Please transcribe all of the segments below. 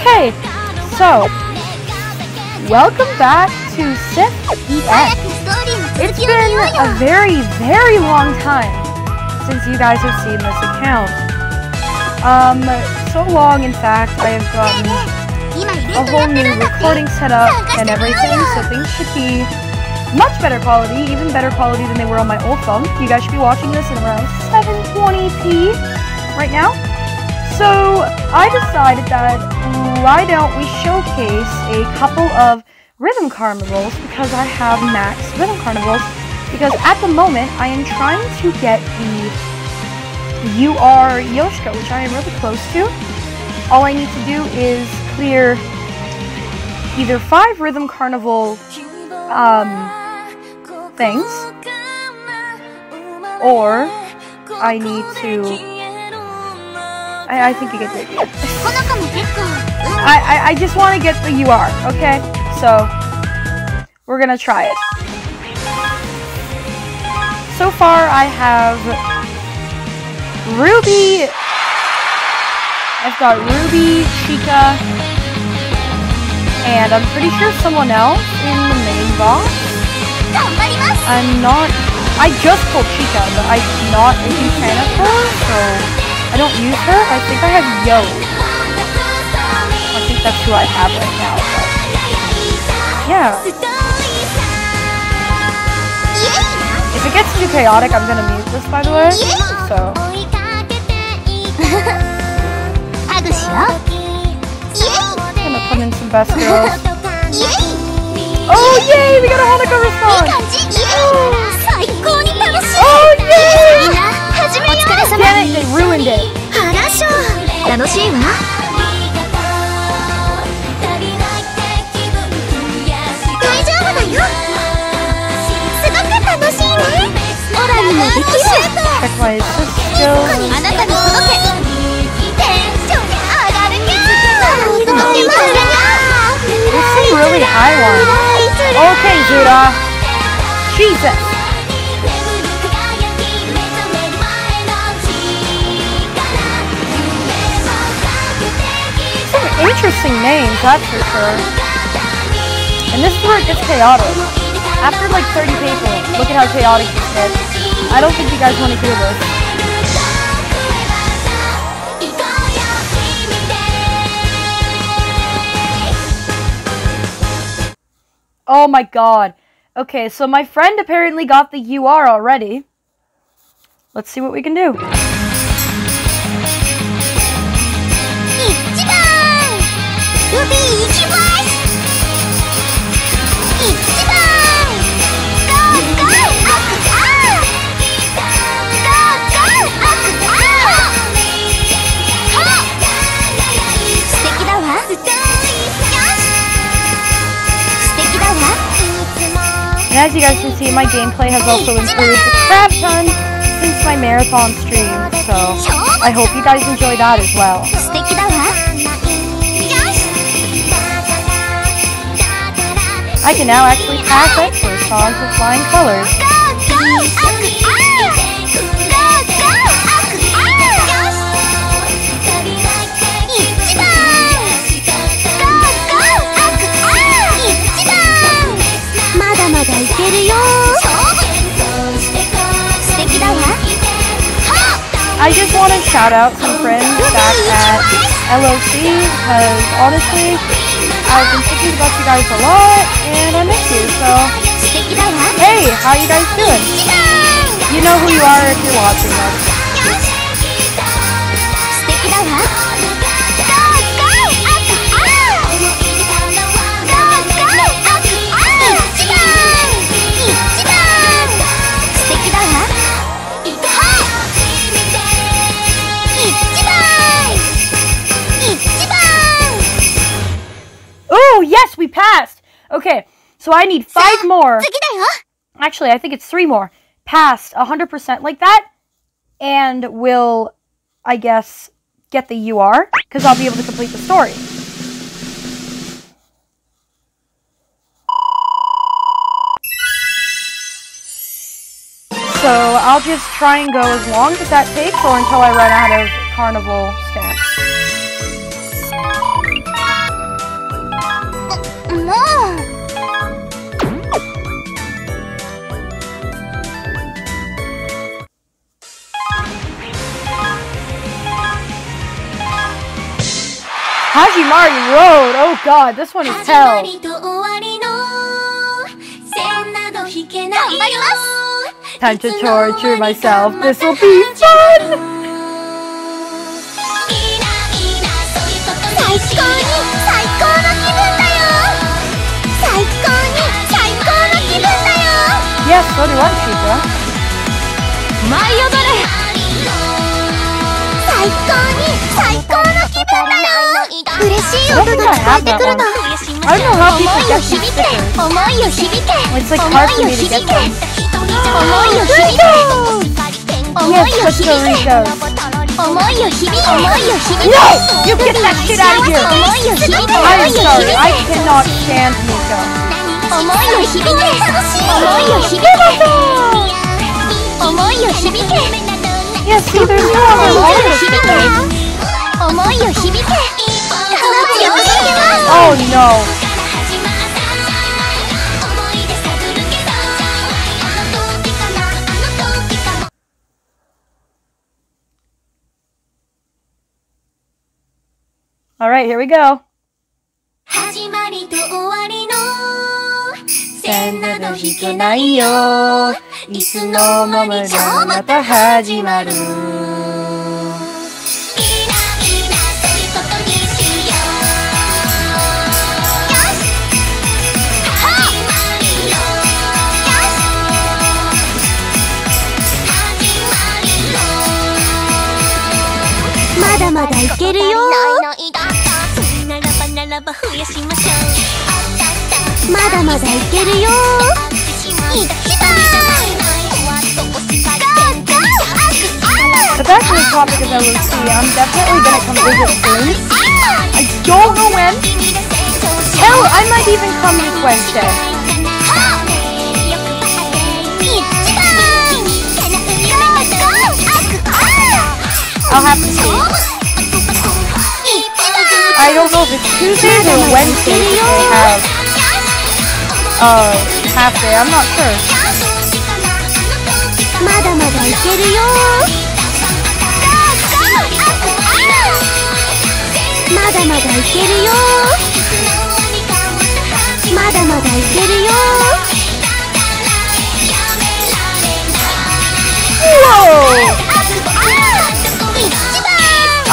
Okay, so welcome back to SIF EN. It's been a very, very long time since you guys have seen this account. Um, so long, in fact, I have gotten a whole new recording setup and everything, so things should be much better quality, even better quality than they were on my old phone. You guys should be watching this in around 720p right now. So I decided that why don't we showcase a couple of rhythm carnivals because I have max rhythm carnivals because at the moment I am trying to get the UR Yoshiko, which I am really close to. All I need to do is clear either five rhythm carnival um, things or I need to I, I think you get the idea. I, I, I just want to get the UR, okay? So, we're gonna try it. So far, I have Ruby. I've got Ruby, Chika, and I'm pretty sure someone else in the main box. I'm not. I just pulled Chika, but I'm not a fan of her, so I don't use her. I think I have Yo. I think that's who I have right now. But yeah. If it gets too chaotic, I'm gonna mute this, by the way. So. I'm gonna put in some best girls. Oh yay! We got a Hanukkah response! Oh yay! Damn it, they ruined it. 楽しいわ大丈夫だよすごく楽しいねオラにもできる Check my assist skills. あなたに届けテンション上がるにゃ届きます There's some really high ones. Okay, Zuda. Jesus. Interesting names, that's for sure. And this is where it gets chaotic. After like 30 people, look at how chaotic this gets. I don't think you guys want to hear this. Oh my god. Okay, so my friend apparently got the UR already. Let's see what we can do. And as you guys can see, my gameplay has also improved a crap ton since my marathon stream, so I hope you guys enjoy that as well. I can now actually pass up for songs with flying colors. I just want to shout out some friends back at LOC because honestly, I've been thinking about you guys a lot, and I miss you, so... Hey, how you guys doing? You know who you are if you're watching us. passed. Okay, so I need five more. Actually, I think it's three more. Passed 100% like that. And will, I guess, get the UR. Because I'll be able to complete the story. So I'll just try and go as long as that takes or until I run out of carnival stamps. Hajimari Road. Oh god, this one is 始ま hell. りと終わりの線など引けないよ Time to torture myself. This will be fun. 最高に最高の気分だよ最高に最高の気分だよ Yes, so do I, Chica. 舞い踊れ最高に最高の気分だよ 嬉しい音が伝てくるの。思いを響け思いを響け Oh no. Alright, here we go. 始まりと終わりの線など引けないよいつのままでもまた始まるまるよまだまだいけるよならばならば増やしましょうまだまだいけるよ一番 But that's the topic of LOC. I'm definitely gonna come visit soon. I don't know when. Hell, I might even come this Wednesday. I'll have to see. I don't know if it's Tuesdays or Wednesdays if they have uh half day. I'm not sure. まだまだいけるよまだまだいけるよまだまだいけるよ Whoa!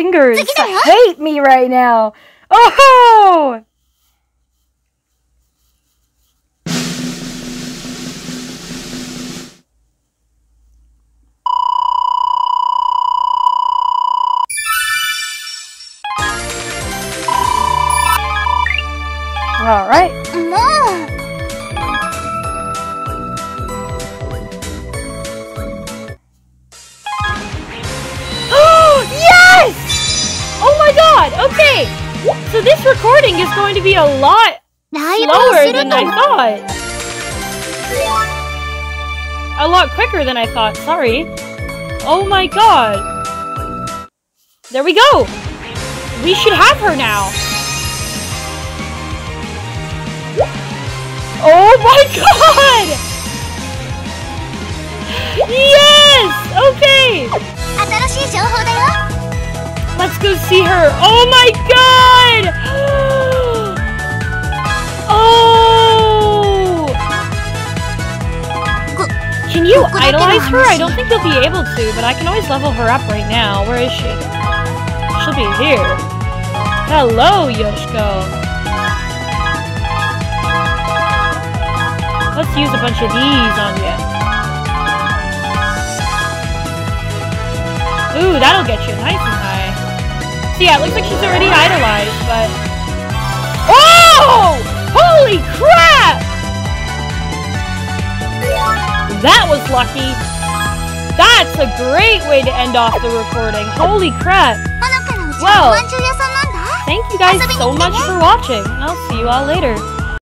fingers Look at that. hate me right now. Oh! All right. god! Okay! So this recording is going to be a lot slower than I thought. A lot quicker than I thought, sorry. Oh my god. There we go! We should have her now. Oh my god! See her. Oh my god! Oh! Can you idolize her? I don't think you'll be able to, but I can always level her up right now. Where is she? She'll be here. Hello, Yoshiko. Let's use a bunch of these on you. Ooh, that'll get you nice. Yeah, it looks like she's already idolized, but... Oh! Holy crap! That was lucky. That's a great way to end off the recording. Holy crap. Well, thank you guys so much for watching. I'll see you all later.